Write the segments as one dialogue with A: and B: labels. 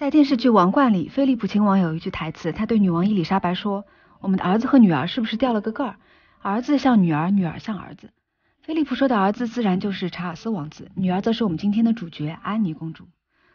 A: 在电视剧《王冠》里，菲利普亲王有一句台词，他对女王伊丽莎白说：“我们的儿子和女儿是不是掉了个个儿？儿子像女儿，女儿像儿子。”菲利普说的儿子自然就是查尔斯王子，女儿则是我们今天的主角安妮公主。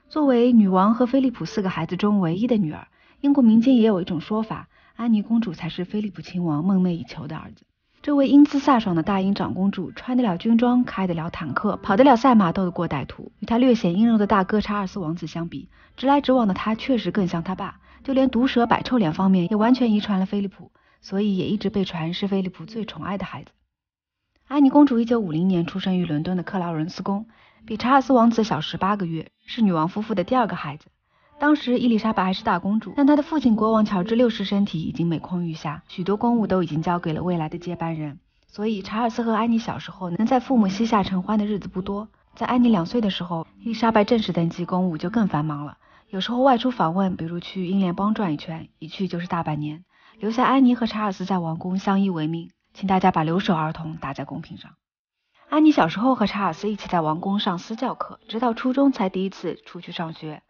A: 作为女王和菲利普四个孩子中唯一的女儿，英国民间也有一种说法，安妮公主才是菲利普亲王梦寐以求的儿子。这位英姿飒爽的大英长公主，穿得了军装，开得了坦克，跑得了赛马，斗得过歹徒。与她略显阴柔的大哥查尔斯王子相比，直来直往的她确实更像他爸。就连毒舌、摆臭脸方面，也完全遗传了菲利普，所以也一直被传是菲利普最宠爱的孩子。安妮公主一九五零年出生于伦敦的克劳伦斯宫，比查尔斯王子小十八个月，是女王夫妇的第二个孩子。当时伊丽莎白还是大公主，但她的父亲国王乔治六世身体已经每况愈下，许多公务都已经交给了未来的接班人，所以查尔斯和安妮小时候能在父母膝下承欢的日子不多。在安妮两岁的时候，伊丽莎白正式登基，公务就更繁忙了，有时候外出访问，比如去英联邦转一圈，一去就是大半年，留下安妮和查尔斯在王宫相依为命。请大家把留守儿童打在公屏上。安妮小时候和查尔斯一起在王宫上私教课，直到初中才第一次出去上学。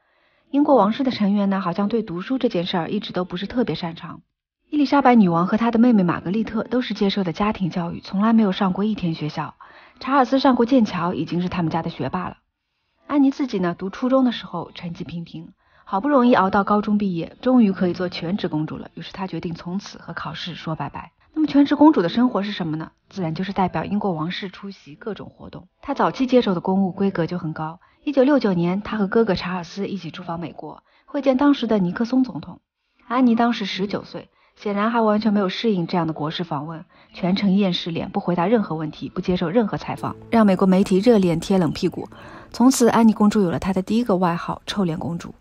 A: 英国王室的成员呢，好像对读书这件事儿一直都不是特别擅长。伊丽莎白女王和她的妹妹玛格丽特都是接受的家庭教育，从来没有上过一天学校。查尔斯上过剑桥，已经是他们家的学霸了。安妮自己呢，读初中的时候成绩平平，好不容易熬到高中毕业，终于可以做全职公主了。于是她决定从此和考试说拜拜。那么全职公主的生活是什么呢？自然就是代表英国王室出席各种活动。她早期接手的公务规格就很高。一九六九年，她和哥哥查尔斯一起出访美国，会见当时的尼克松总统。安妮当时十九岁，显然还完全没有适应这样的国事访问，全程厌世脸，不回答任何问题，不接受任何采访，让美国媒体热脸贴冷屁股。从此，安妮公主有了她的第一个外号——臭脸公主。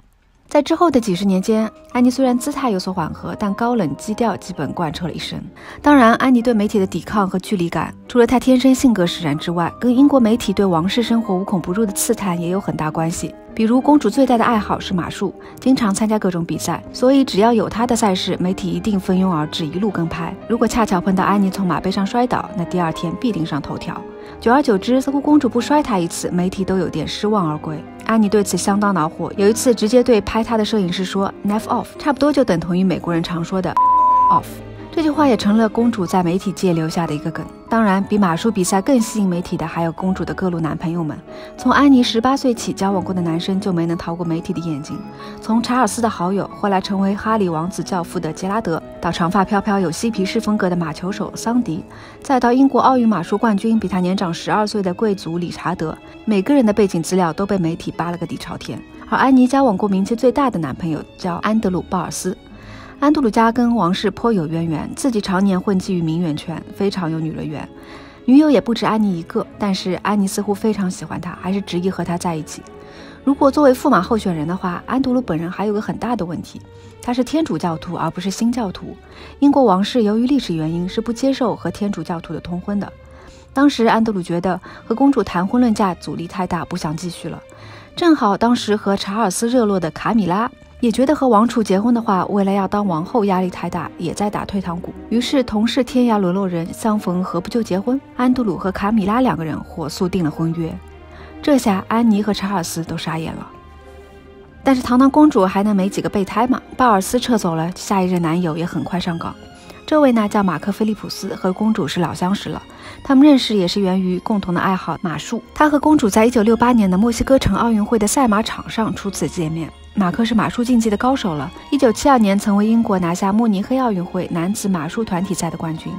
A: 在之后的几十年间，安妮虽然姿态有所缓和，但高冷基调基本贯彻了一生。当然，安妮对媒体的抵抗和距离感，除了她天生性格使然之外，跟英国媒体对王室生活无孔不入的刺探也有很大关系。比如，公主最大的爱好是马术，经常参加各种比赛，所以只要有她的赛事，媒体一定蜂拥而至，一路跟拍。如果恰巧碰到安妮从马背上摔倒，那第二天必定上头条。久而久之，似乎公主不摔她一次，媒体都有点失望而归。安妮对此相当恼火，有一次直接对拍她的摄影师说 “neff off”，差不多就等同于美国人常说的 “off”。这句话也成了公主在媒体界留下的一个梗。当然，比马术比赛更吸引媒体的，还有公主的各路男朋友们。从安妮十八岁起交往过的男生就没能逃过媒体的眼睛。从查尔斯的好友，后来成为哈里王子教父的杰拉德，到长发飘飘、有嬉皮士风格的马球手桑迪，再到英国奥运马术冠军、比他年长十二岁的贵族理查德，每个人的背景资料都被媒体扒了个底朝天。而安妮交往过名气最大的男朋友叫安德鲁·鲍尔斯。安德鲁家跟王室颇有渊源，自己常年混迹于名媛圈，非常有女人缘，女友也不止安妮一个。但是安妮似乎非常喜欢他，还是执意和他在一起。如果作为驸马候选人的话，安德鲁本人还有个很大的问题，他是天主教徒而不是新教徒。英国王室由于历史原因是不接受和天主教徒的通婚的。当时安德鲁觉得和公主谈婚论嫁阻力太大，不想继续了。正好当时和查尔斯热络的卡米拉。也觉得和王储结婚的话，未来要当王后压力太大，也在打退堂鼓。于是同是天涯沦落人，相逢何不就结婚？安杜鲁和卡米拉两个人火速订了婚约。这下安妮和查尔斯都傻眼了。但是堂堂公主还能没几个备胎吗？鲍尔斯撤走了，下一任男友也很快上岗。这位呢叫马克·菲利普斯，和公主是老相识了。他们认识也是源于共同的爱好马术。他和公主在一九六八年的墨西哥城奥运会的赛马场上初次见面。马克是马术竞技的高手了，一九七二年曾为英国拿下慕尼黑奥运会男子马术团体赛的冠军。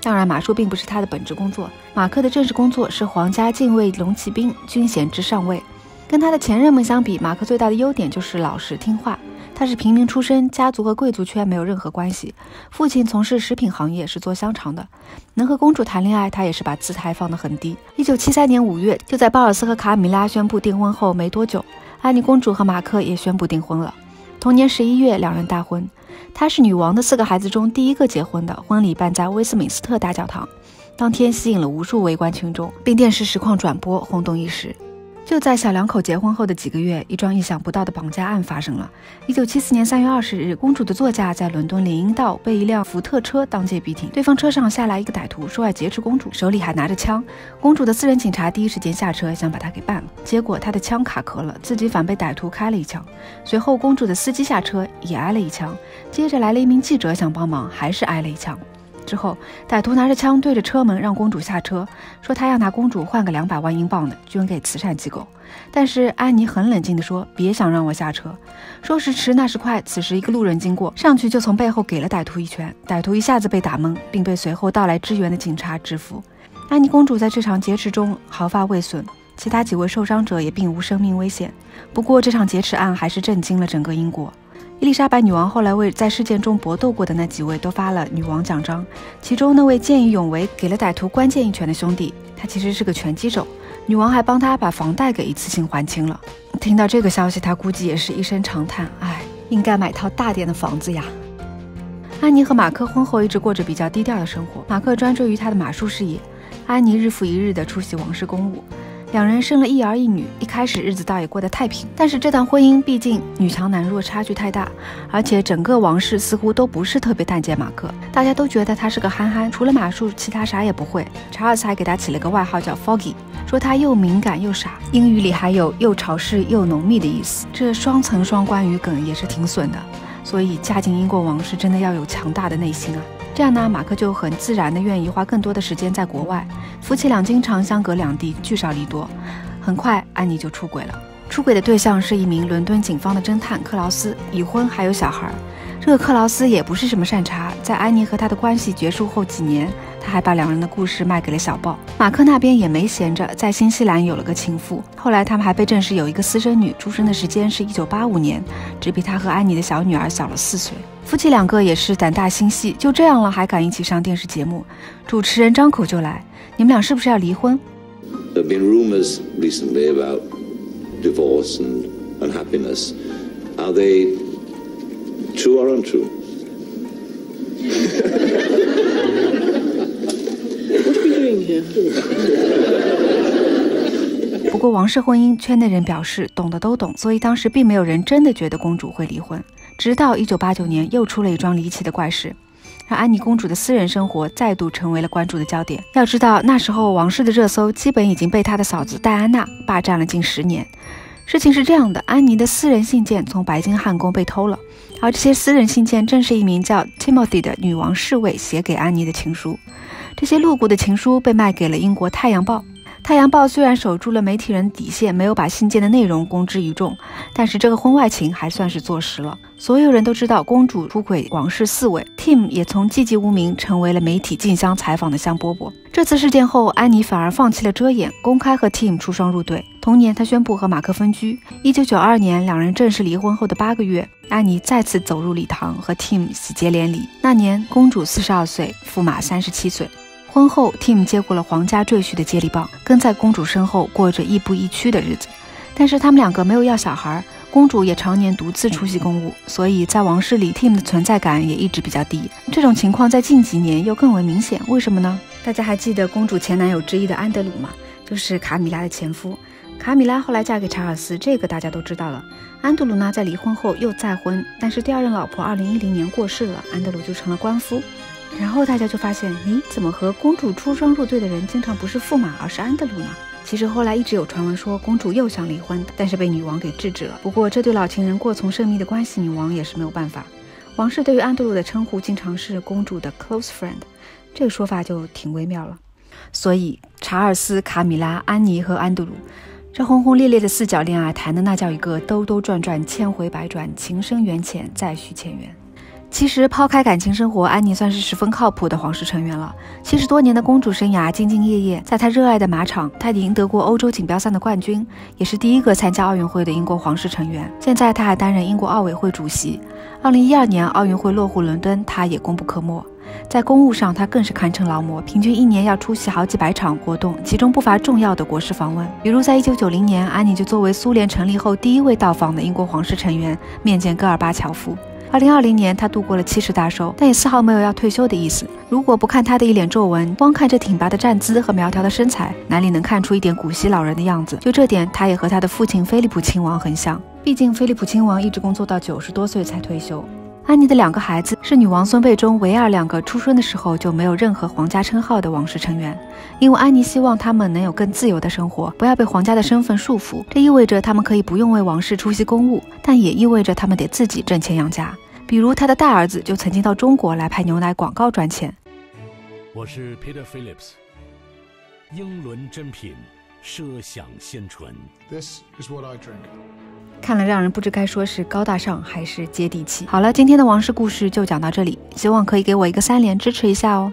A: 当然，马术并不是他的本职工作，马克的正式工作是皇家禁卫龙骑兵军衔之上尉。跟他的前任们相比，马克最大的优点就是老实听话。他是平民出身，家族和贵族圈没有任何关系。父亲从事食品行业，是做香肠的。能和公主谈恋爱，他也是把姿态放得很低。一九七三年五月，就在鲍尔斯和卡米拉宣布订婚后没多久。安妮公主和马克也宣布订婚了。同年十一月，两人大婚。她是女王的四个孩子中第一个结婚的。婚礼办在威斯敏斯特大教堂，当天吸引了无数围观群众，并电视实况转播，轰动一时。就在小两口结婚后的几个月，一桩意想不到的绑架案发生了。一九七四年三月二十日，公主的座驾在伦敦林荫道被一辆福特车当街逼停，对方车上下来一个歹徒，说要劫持公主，手里还拿着枪。公主的私人警察第一时间下车，想把他给办了，结果他的枪卡壳了，自己反被歹徒开了一枪。随后，公主的司机下车也挨了一枪，接着来了一名记者想帮忙，还是挨了一枪。之后，歹徒拿着枪对着车门让公主下车，说他要拿公主换个两百万英镑的，捐给慈善机构。但是安妮很冷静地说：“别想让我下车。”说时迟，那时快，此时一个路人经过，上去就从背后给了歹徒一拳，歹徒一下子被打懵，并被随后到来支援的警察制服。安妮公主在这场劫持中毫发未损，其他几位受伤者也并无生命危险。不过，这场劫持案还是震惊了整个英国。伊丽莎白女王后来为在事件中搏斗过的那几位都发了女王奖章，其中那位见义勇为给了歹徒关键一拳的兄弟，他其实是个拳击手，女王还帮他把房贷给一次性还清了。听到这个消息，他估计也是一声长叹：“唉，应该买套大点的房子呀。”安妮和马克婚后一直过着比较低调的生活，马克专注于他的马术事业，安妮日复一日地出席王室公务。两人生了一儿一女，一开始日子倒也过得太平。但是这段婚姻毕竟女强男弱，差距太大，而且整个王室似乎都不是特别待见马克，大家都觉得他是个憨憨，除了马术，其他啥也不会。查尔斯还给他起了个外号叫 Foggy，说他又敏感又傻，英语里还有又潮湿又浓密的意思。这双层双关语梗也是挺损的，所以嫁进英国王室真的要有强大的内心啊。这样呢，马克就很自然的愿意花更多的时间在国外，夫妻俩经常相隔两地，聚少离多。很快，安妮就出轨了。出轨的对象是一名伦敦警方的侦探克劳斯，已婚还有小孩。这个克劳斯也不是什么善茬，在安妮和他的关系结束后几年，他还把两人的故事卖给了小报。马克那边也没闲着，在新西兰有了个情妇。后来他们还被证实有一个私生女，出生的时间是一九八五年，只比他和安妮的小女儿小了四岁。夫妻两个也是胆大心细，就这样了还敢一起上电视节目。主持人张口就来：“你们俩是不是要离婚？”
B: There've been rumors recently about divorce and unhappiness. Are they true or untrue?
C: What are we doing here?
A: 不过王室婚姻圈内人表示，懂的都懂，所以当时并没有人真的觉得公主会离婚。直到一九八九年，又出了一桩离奇的怪事，让安妮公主的私人生活再度成为了关注的焦点。要知道，那时候王室的热搜基本已经被她的嫂子戴安娜霸占了近十年。事情是这样的，安妮的私人信件从白金汉宫被偷了，而这些私人信件正是一名叫 Timothy 的女王侍卫写给安妮的情书。这些露骨的情书被卖给了英国《太阳报》。《太阳报》虽然守住了媒体人底线，没有把信件的内容公之于众，但是这个婚外情还算是坐实了。所有人都知道公主出轨王室四位，Tim 也从寂寂无名成为了媒体竞相采访的香饽饽。这次事件后，安妮反而放弃了遮掩，公开和 Tim 出双入对。同年，她宣布和马克分居。一九九二年，两人正式离婚后的八个月，安妮再次走入礼堂和 Tim 喜结连理。那年，公主四十二岁，驸马三十七岁。婚后，Tim 接过了皇家赘婿的接力棒，跟在公主身后过着亦步亦趋的日子。但是他们两个没有要小孩，公主也常年独自出席公务，所以在王室里，Tim 的存在感也一直比较低。这种情况在近几年又更为明显，为什么呢？大家还记得公主前男友之一的安德鲁吗？就是卡米拉的前夫。卡米拉后来嫁给查尔斯，这个大家都知道了。安德鲁呢，在离婚后又再婚，但是第二任老婆二零一零年过世了，安德鲁就成了官夫。然后大家就发现，咦，怎么和公主出双入对的人经常不是驸马，而是安德鲁呢？其实后来一直有传闻说公主又想离婚，但是被女王给制止了。不过这对老情人过从甚密的关系，女王也是没有办法。王室对于安德鲁的称呼经常是公主的 close friend，这个说法就挺微妙了。所以查尔斯、卡米拉、安妮和安德鲁这轰轰烈烈的四角恋爱，谈的那叫一个兜兜转转、千回百转，情深缘浅，再续前缘。其实抛开感情生活，安妮算是十分靠谱的皇室成员了。七十多年的公主生涯，兢兢业业，在她热爱的马场，她赢得过欧洲锦标赛的冠军，也是第一个参加奥运会的英国皇室成员。现在她还担任英国奥委会主席。二零一二年奥运会落户伦敦，她也功不可没。在公务上，她更是堪称劳模，平均一年要出席好几百场活动，其中不乏重要的国事访问。比如在一九九零年，安妮就作为苏联成立后第一位到访的英国皇室成员，面见戈尔巴乔夫。二零二零年，他度过了七十大寿，但也丝毫没有要退休的意思。如果不看他的一脸皱纹，光看这挺拔的站姿和苗条的身材，哪里能看出一点古稀老人的样子？就这点，他也和他的父亲菲利普亲王很像。毕竟，菲利普亲王一直工作到九十多岁才退休。安妮的两个孩子是女王孙辈中唯二两个出生的时候就没有任何皇家称号的王室成员，因为安妮希望他们能有更自由的生活，不要被皇家的身份束缚。这意味着他们可以不用为王室出席公务，但也意味着他们得自己挣钱养家。比如他的大儿子就曾经到中国来拍牛奶广告赚钱。
D: 我是 Peter Phillips，英伦珍品，奢享鲜醇。
E: This is what I drink.
A: 看了让人不知该说是高大上还是接地气。好了，今天的王室故事就讲到这里，希望可以给我一个三连支持一下哦。